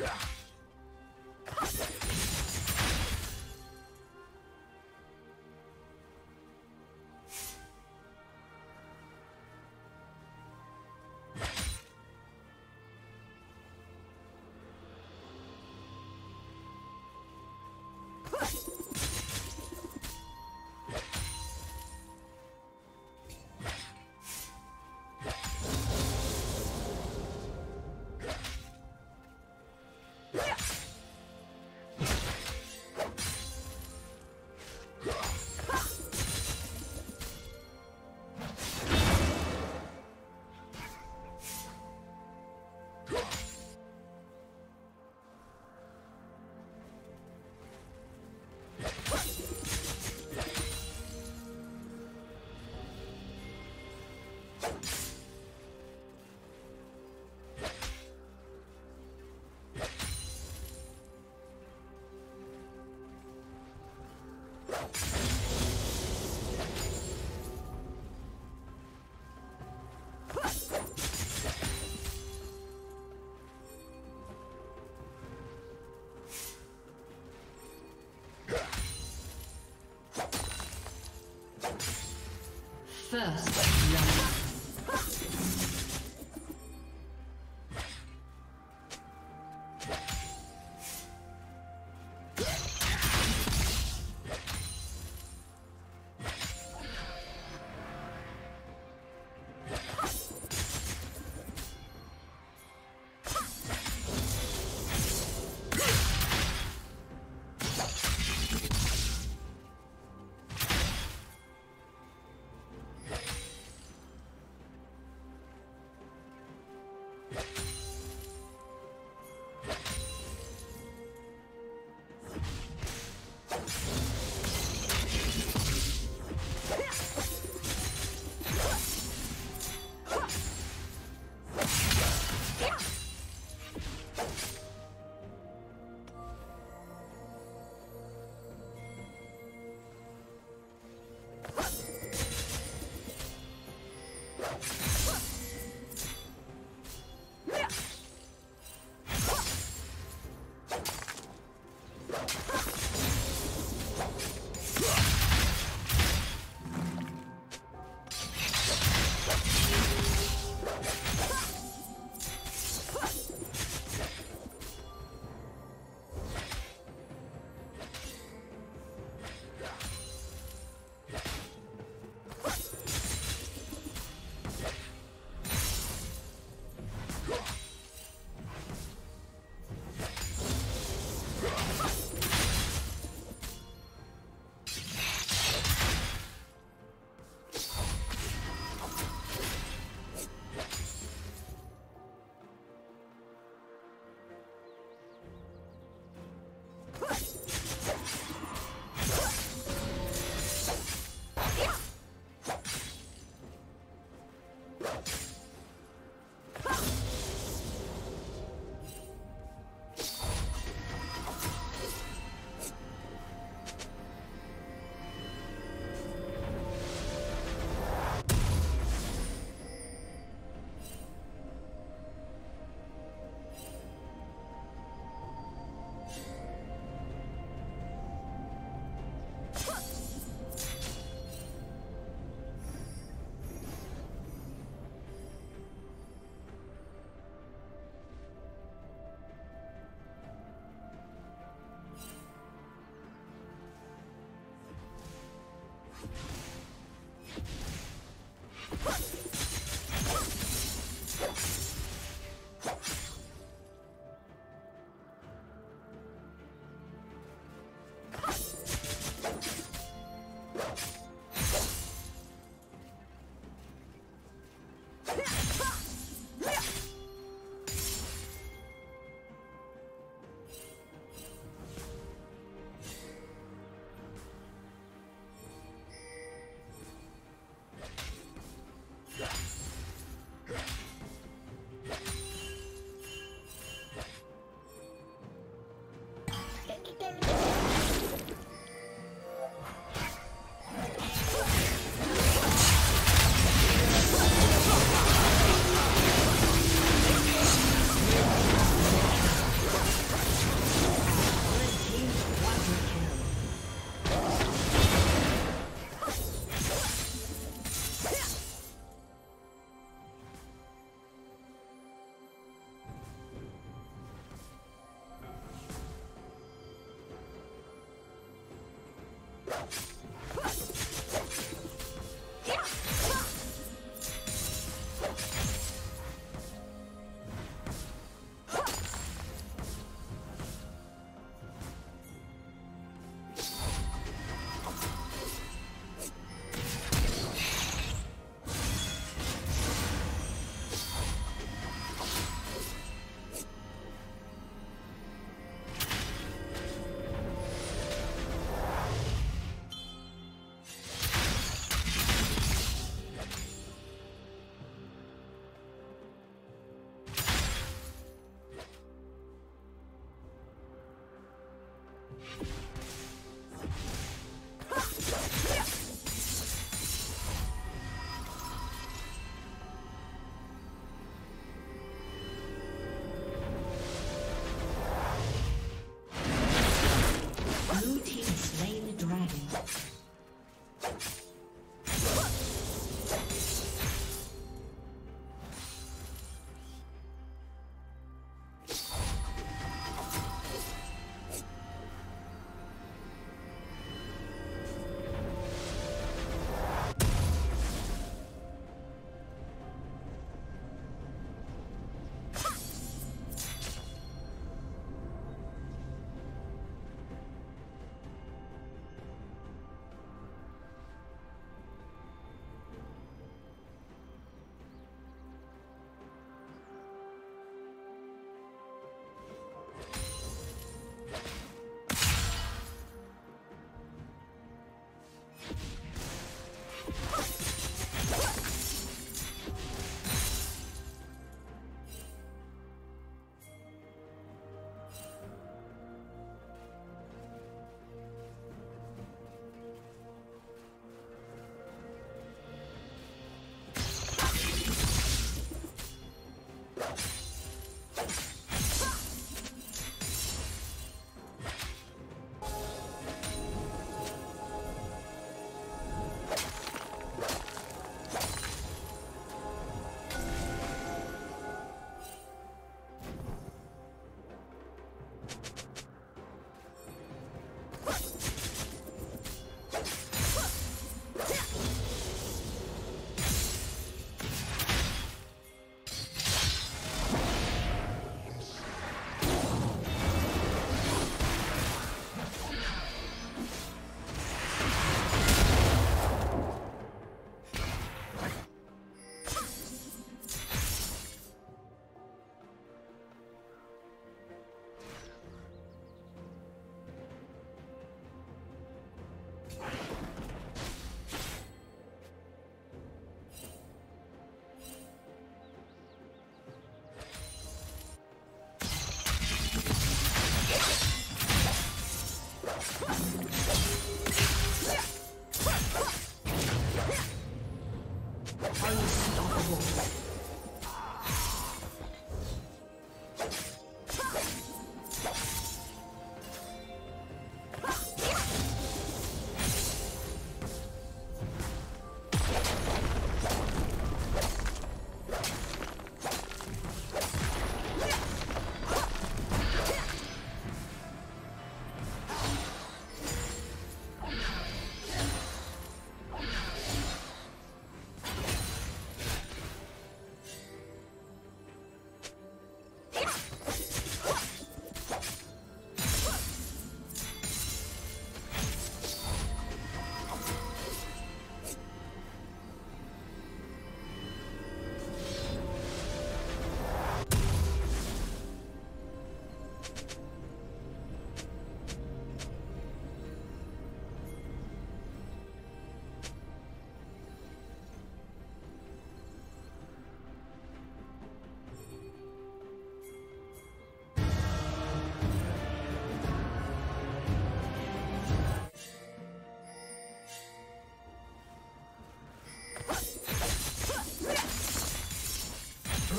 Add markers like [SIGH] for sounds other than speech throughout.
Yeah. First love. Ha! Bye. [LAUGHS]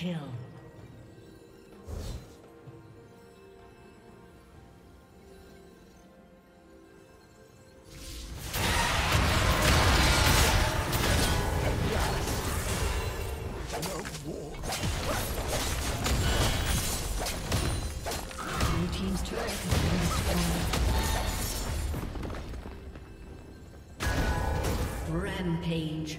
Kill. Rampage.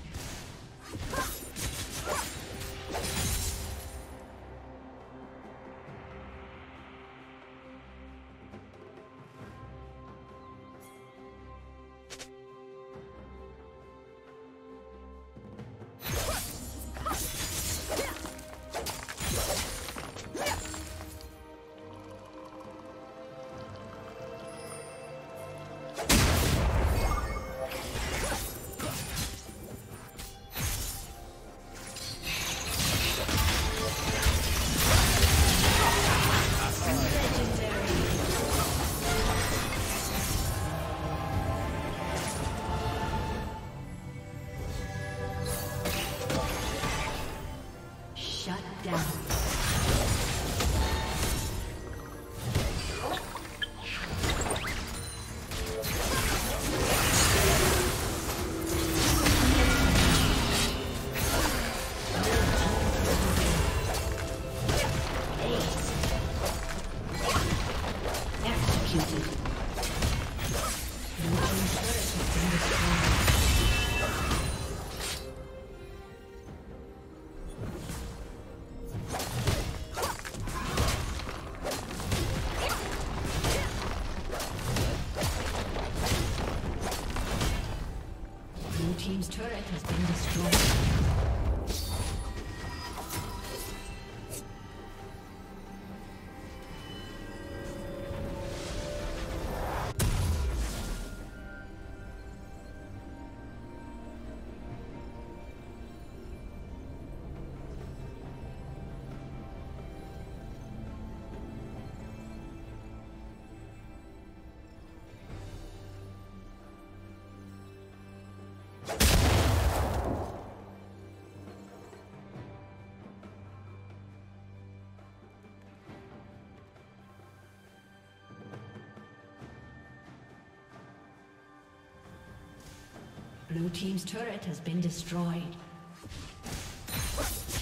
Blue Team's turret has been destroyed.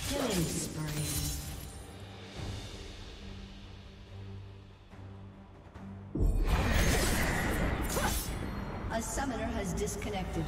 Killing spree. A summoner has disconnected.